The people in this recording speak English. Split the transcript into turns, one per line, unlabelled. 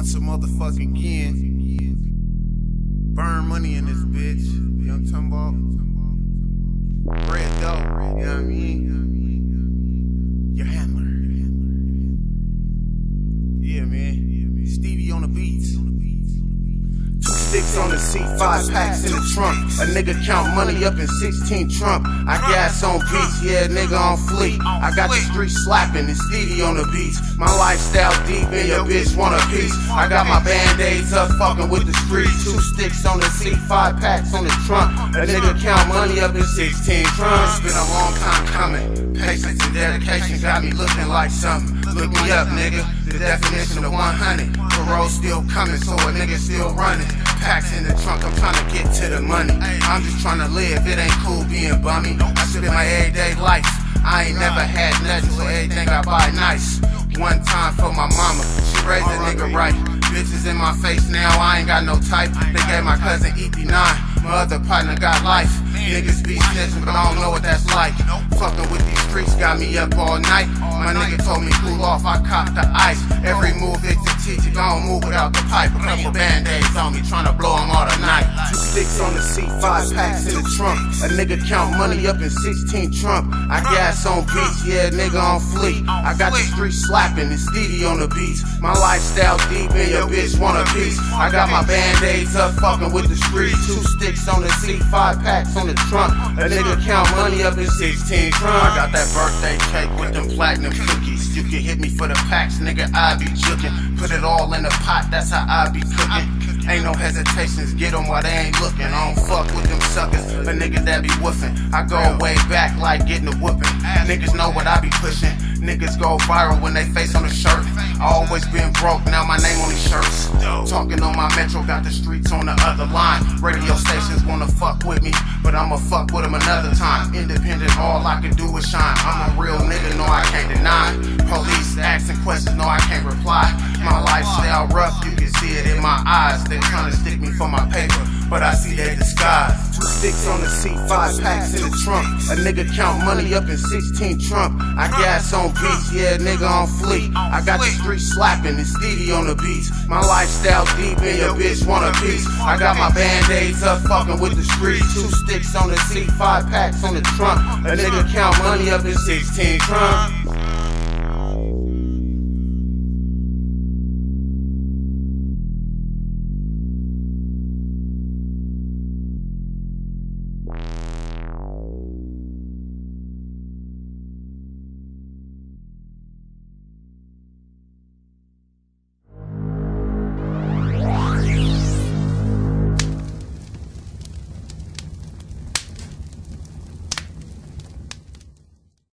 once a motherfucking again. Burn money in this bitch. You know what I'm talking about? Red dough. You know what I mean? On the seat, five packs in the trunk. A nigga count money up in 16 Trump. I gas on beats, yeah, nigga on fleet. I got the street slapping and Stevie on the beats. My lifestyle deep and your bitch want a piece. I got my band-aids up fucking with the streets. Two sticks on the seat, five packs on the trunk. A nigga count money up in 16 Trump. It's been a long time coming. Patience and dedication got me looking like something. Look me up, nigga. The definition of 100. Parole still coming, so a nigga still running. Packs in the trunk, I'm trying to get to the money. I'm just trying to live, it ain't cool being bummy. I spend my everyday life. I ain't never had nothing, so everything I buy nice. One time for my mama, she raised a nigga right. Bitches in my face now, I ain't got no type. They gave my cousin EP9, my other partner got life. Niggas be snitching, but I don't know what that's like. Fucking with got me up all night. My nigga told me cool off, I copped the ice. Every move is strategic, I don't move without the pipe. A couple band-aids on me, trying to blow them all tonight. Two sticks on the seat, five packs in the trunk. A nigga count money up in 16 Trump. I gas on beats, yeah, nigga on fleet. I got the street slapping and Stevie on the beats. My lifestyle deep and your bitch want a piece. I got my band-aids up, fucking with the streets. Two sticks on the seat, five packs on the trunk. A nigga count money up in 16 Trump. I got that birthday cake with them platinum cookies. You can hit me for the packs, nigga, I be jukin'. Put it all in the pot, that's how I be cooking. Ain't no hesitations, get them while they ain't looking. I don't fuck with them suckers, but niggas that be woofing. I go way back like getting a whooping. Niggas know what I be pushing. Niggas go viral when they face on the shirt. I always been broke, now my name on these shirts. Talking on my metro, got the streets on the other line. Radio stations wanna fuck with me, but I'ma fuck with them another time. Independent, all I can do is shine. I'm a real nigga, no I can't deny. Police asking questions, no I can't reply. My lifestyle rough, you can see it in my eyes. They trying to stick me for my paper, but I see they disguise. Two sticks on the seat, five packs in the trunk. A nigga count money up in 16 Trump. I gas on beats, yeah, nigga on fleet. I got the street slapping and Stevie on the beats. My lifestyle deep and your bitch want a piece. I got my band-aids up, fucking with the streets. Two sticks on the seat, five packs on the trunk. A nigga count money up in 16 Trump.